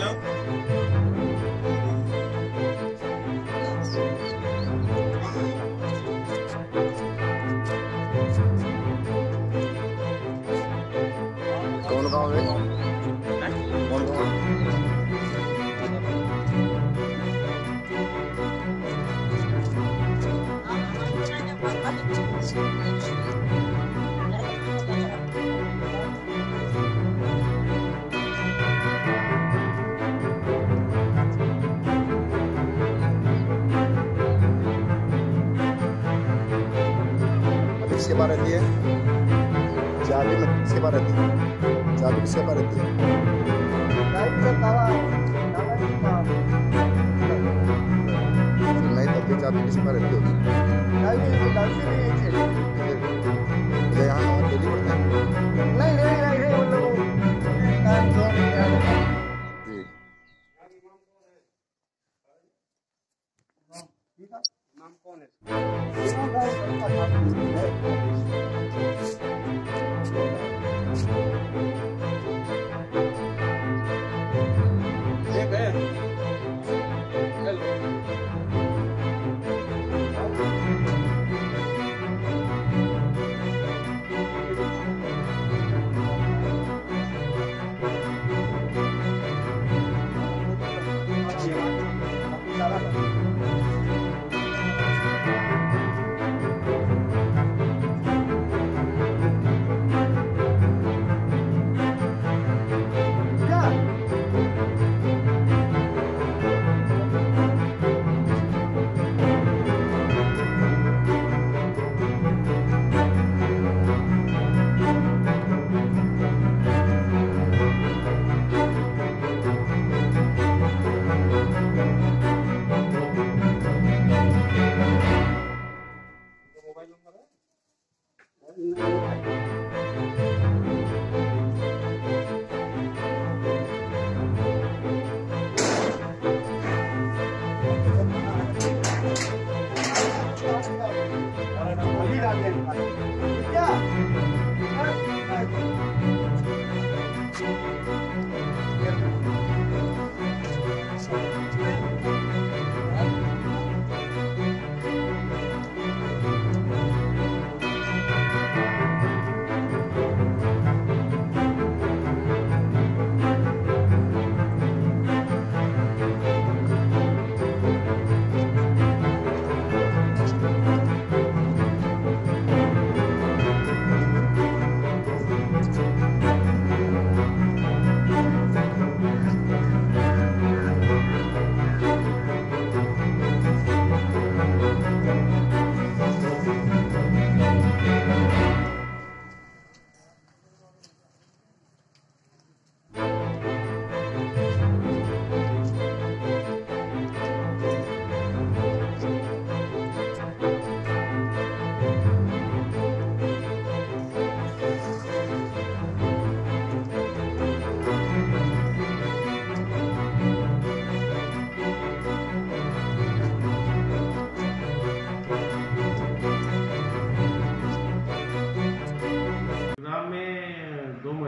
trabalhando. Going about it. किसके पास रहती है? चाबी में किसके पास रहती है? चाबी किसके पास रहती है? नहीं तब चाबी किसके पास रहती होगी? यहाँ डेली पड़ता है जी। Mam pomysł.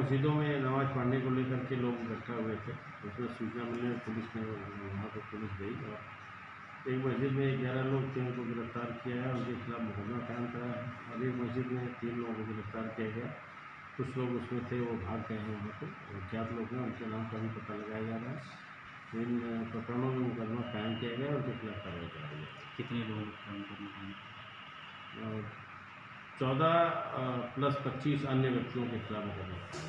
मस्जिदों में नमाज़ पढ़ने को लेकर के लोग इकट्ठा हुए थे। उसमें सूचना मिलने पर पुलिस ने वहाँ पर पुलिस गई और एक मस्जिद में ग्यारह लोग थे उनको गिरफ़्तार किया है उनके खिलाफ मुकदमा कायम करा है। और एक मस्जिद में तीन लोगों को गिरफ़्तार किया गया। कुछ लोग उसमें थे वो भाग गए हैं वहाँ से और लोग हैं उनके नाम का भी पता लगाया जा रहा है। इन प्रकरणों में मुकदमा कायम किया गया उनके खिलाफ कार्रवाई रही है। कितने लोग चौदह प्लस पच्चीस अन्य व्यक्तियों के खिलाफ मुकदमा।